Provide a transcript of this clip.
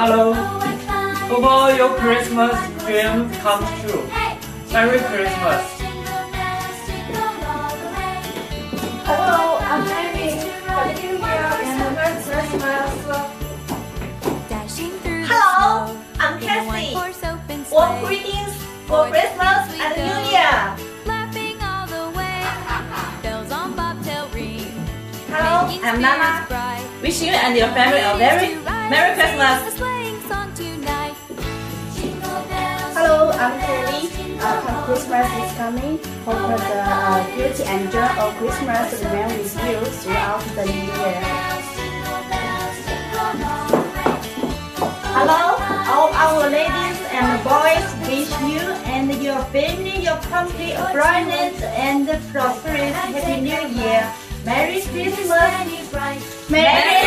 Hello. Hope all your Christmas dreams come true. Merry Christmas. Hello, I'm Amy. Happy New Year and Merry Christmas. Hello, I'm Cassie. Warm greetings for Christmas and New Year. Hello, I'm Nana. Wish you and your family a very Merry Christmas. Christmas is coming. Hope the uh, beauty and joy of Christmas remain with you throughout the new year. Hello, all our ladies and boys. Wish you and your family, your country a brilliant and prosperous Happy New Year. Merry Christmas. Merry